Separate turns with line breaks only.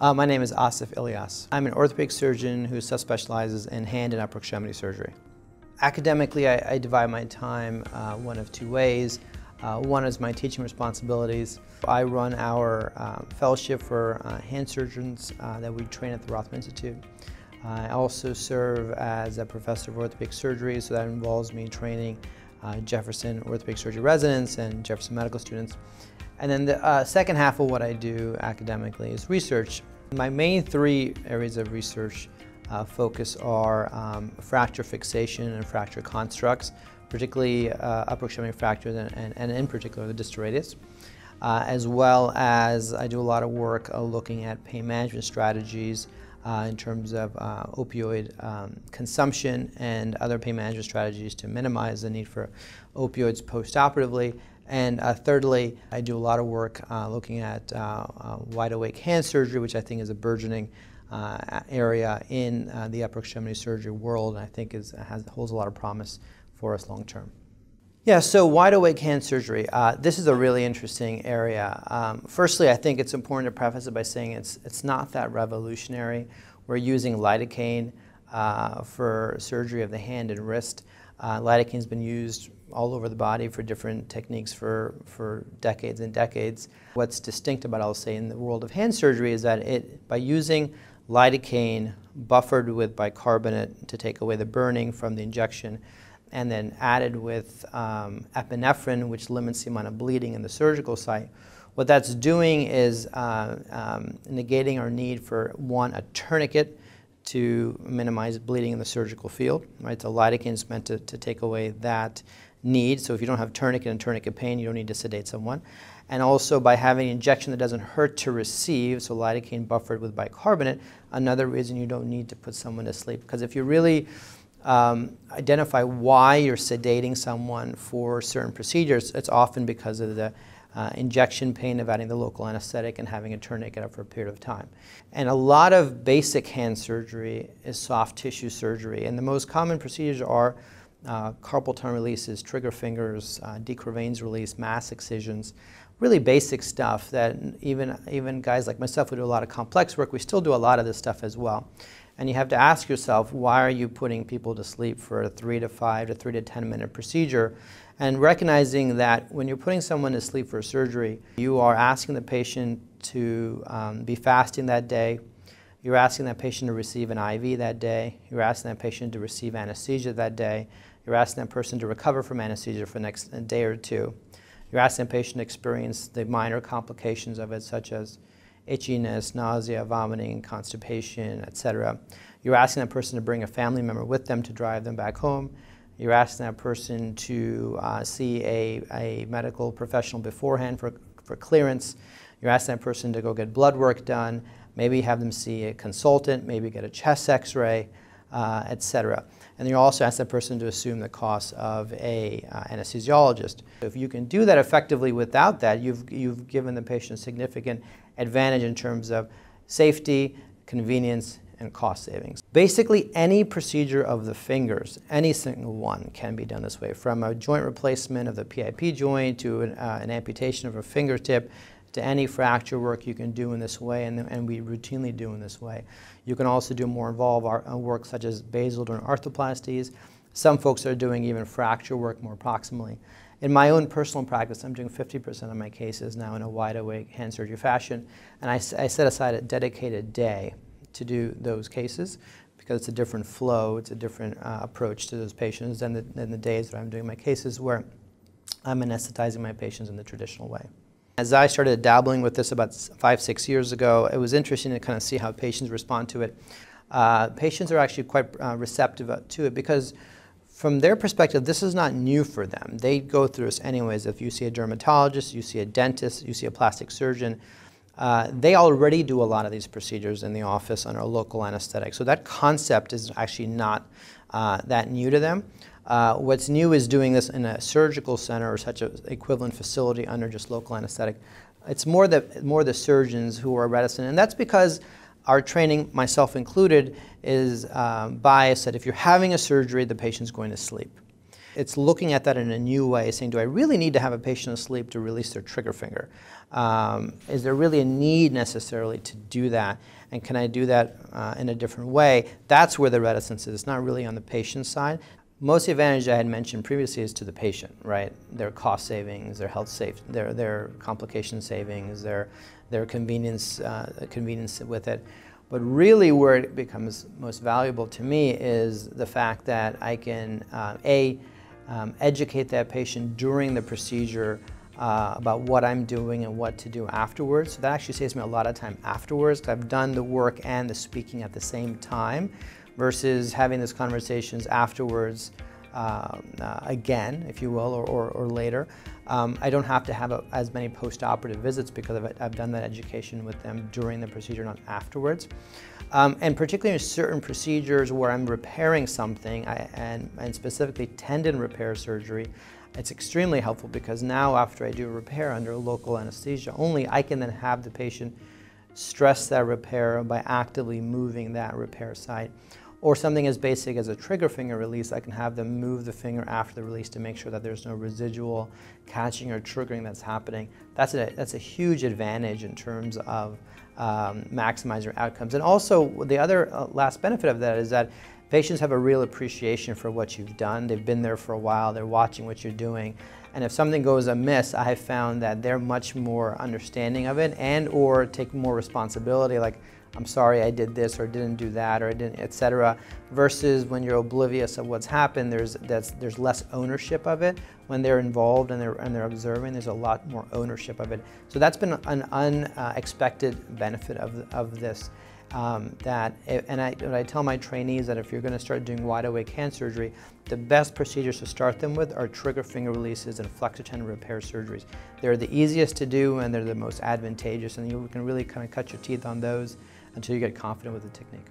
Uh, my name is Asif Ilyas. I'm an orthopedic surgeon who subspecializes in hand and upper extremity surgery. Academically, I, I divide my time uh, one of two ways. Uh, one is my teaching responsibilities. I run our um, fellowship for uh, hand surgeons uh, that we train at the Rothman Institute. I also serve as a professor of orthopedic surgery, so that involves me training uh, Jefferson orthopedic surgery residents and Jefferson medical students. And then the uh, second half of what I do academically is research. My main three areas of research uh, focus are um, fracture fixation and fracture constructs, particularly uh, upper extremity fractures and, and, and, in particular the distal radius. Uh, as well as I do a lot of work uh, looking at pain management strategies uh, in terms of opioid um, consumption and other pain management strategies to minimize the need for opioids postoperatively. And uh, thirdly, I do a lot of work uh, looking at uh, uh, wide awake hand surgery, which I think is a burgeoning area in the upper extremity surgery world, and I think is, has, holds a lot of promise for us long term. Yeah, so wide awake hand surgery. Uh, this is a really interesting area. Um, firstly, I think it's important to preface it by saying it's, it's not that revolutionary. We're using lidocaine uh, for surgery of the hand and wrist. Uh, lidocaine's been used all over the body for different techniques for, for decades and decades. What's distinct about, I'll say, in the world of hand surgery is that it, by using lidocaine buffered with bicarbonate to take away the burning from the injection, and then added with um, epinephrine, which limits the amount of bleeding in the surgical site. What that's doing is uh, um, negating our need for, one, a tourniquet to minimize bleeding in the surgical field. Right? So lidocaine is meant to, to take away that need. So if you don't have tourniquet and tourniquet pain, you don't need to sedate someone. And also by having an injection that doesn't hurt to receive, so lidocaine buffered with bicarbonate, another reason you don't need to put someone to sleep. Because if you really um, identify why you're sedating someone for certain procedures, it's often because of the uh, injection pain of adding the local anesthetic and having a tourniquet up for a period of time. And a lot of basic hand surgery is soft tissue surgery, and the most common procedures are uh, carpal tunnel releases, trigger fingers, uh, release, mass excisions, really basic stuff that even, even guys like myself who do a lot of complex work, we still do a lot of this stuff as well. And you have to ask yourself, why are you putting people to sleep for a three to five to three to 10 minute procedure? And recognizing that when you're putting someone to sleep for surgery, you are asking the patient to um, be fasting that day. You're asking that patient to receive an IV that day. You're asking that patient to receive anesthesia that day. You're asking that person to recover from anesthesia for the next day or two. You're asking the patient to experience the minor complications of it, such as itchiness, nausea, vomiting, constipation, etc. You're asking that person to bring a family member with them to drive them back home. You're asking that person to uh, see a, a medical professional beforehand for, for clearance. You're asking that person to go get blood work done, maybe have them see a consultant, maybe get a chest x-ray, uh, etc. And you also ask that person to assume the cost of a uh, anesthesiologist. If you can do that effectively without that, you've, you've given the patient significant advantage in terms of safety, convenience, and cost savings. Basically, any procedure of the fingers, any single one, can be done this way. From a joint replacement of the PIP joint to an, uh, an amputation of a fingertip to any fracture work you can do in this way, and, and we routinely do in this way. You can also do more involved uh, work such as basal joint arthroplasties. Some folks are doing even fracture work more proximally. In my own personal practice, I'm doing 50% of my cases now in a wide awake hand surgery fashion, and I, I set aside a dedicated day to do those cases because it's a different flow, it's a different uh, approach to those patients than the, than the days that I'm doing my cases where I'm anesthetizing my patients in the traditional way. As I started dabbling with this about five, six years ago, it was interesting to kind of see how patients respond to it. Uh, patients are actually quite uh, receptive to it because from their perspective, this is not new for them. They go through this anyways. If you see a dermatologist, you see a dentist, you see a plastic surgeon, uh, they already do a lot of these procedures in the office under local anesthetic. So that concept is actually not uh, that new to them. Uh, what's new is doing this in a surgical center or such an equivalent facility under just local anesthetic. It's more the, more the surgeons who are reticent, and that's because our training, myself included, is um, biased that if you're having a surgery, the patient's going to sleep. it's looking at that in a new way, saying, do I really need to have a patient asleep to release their trigger finger? Um, is there really a need necessarily to do that? And can I do that uh, in a different way? That's where the reticence is. It's not really on the patient side. Most of the advantage I had mentioned previously is to the patient, right? Their cost savings, their health safe, their, their complication savings, their, their convenience, uh, convenience with it. But really where it becomes most valuable to me is the fact that I can, uh, A, um, educate that patient during the procedure uh, about what I'm doing and what to do afterwards. So that actually saves me a lot of time afterwards. I've done the work and the speaking at the same time versus having these conversations afterwards um, uh, again, if you will, or, or, or later. Um, I don't have to have a, as many post-operative visits because I've, I've, done that education with them during the procedure, not afterwards. Um, and particularly in certain procedures where I'm repairing something, I, and, and specifically tendon repair surgery, it's extremely helpful because now after I do a repair under local anesthesia only, I can then have the patient stress that repair by actively moving that repair site. Or something as basic as a trigger finger release, I can have them move the finger after the release to make sure that there's no residual catching or triggering that's happening. That's a, that's a huge advantage in terms of um, maximizing outcomes. And also, the other uh, last benefit of that is that patients have a real appreciation for what you've done. They've been there for a while, they're watching what you're doing. And if something goes amiss, I have found that they're much more understanding of it and or take more responsibility. Like, I'm sorry I did this or didn't do that or I didn't, etc. Versus when you're oblivious of what's happened, there's that's, there's less ownership of it. When they're involved and they're and they're observing, there's a lot more ownership of it. So that's been an unexpected benefit of of this. Um, that and I, I tell my trainees that if you're going to start doing wide awake hand surgery, the best procedures to start them with are trigger finger releases and flexor tendon repair surgeries. They're the easiest to do and they're the most advantageous, and you can really kind of cut your teeth on those until you get confident with the technique.